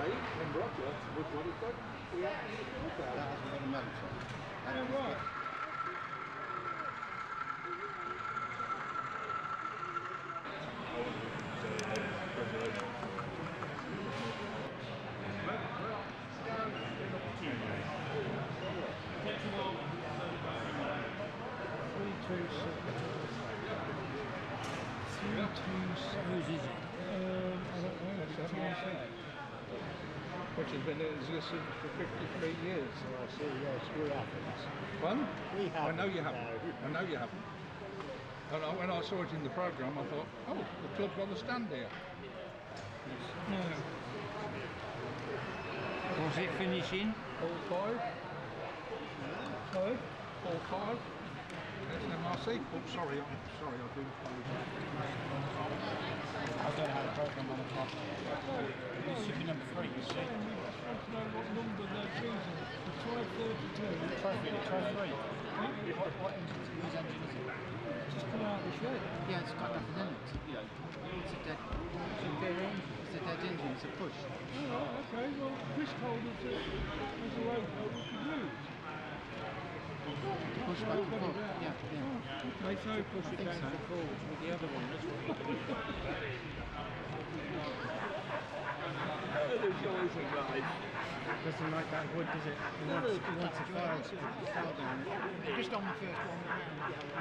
day when Roger was what he said. We had to look That hasn't got a motor. That right. got- Three two six. Three two it? Um, I don't know. It's TSA. Which has been existed for 53 years. Oh, I see, yes, we haven't. Fun? We I know you haven't. no. I know you haven't. And I, when I saw it in the programme, I thought, oh, the club's on the stand here. No. What's it finishing? All five, Sorry? all five. There's an MRC. Oh, sorry, I'm sorry, I do apologise. I don't know how to program on the clock. It should be number three, you see. I want to know what number they're choosing. The 1232. Try three. What, what engine, whose engine is it? Just come out of the shed. Yeah, it's got nothing in it. You know, it's a dead, it's a dead engine. It's a dead engine, it's a push. Oh, okay. Well, Chris told us that there's a radio Push back and forth. Yeah, yeah. They say push it think down so. to forwards with the other one. That's what we do. Doesn't like that wood, does it? He wants, he wants a file, file down. Just on the first one. Yeah,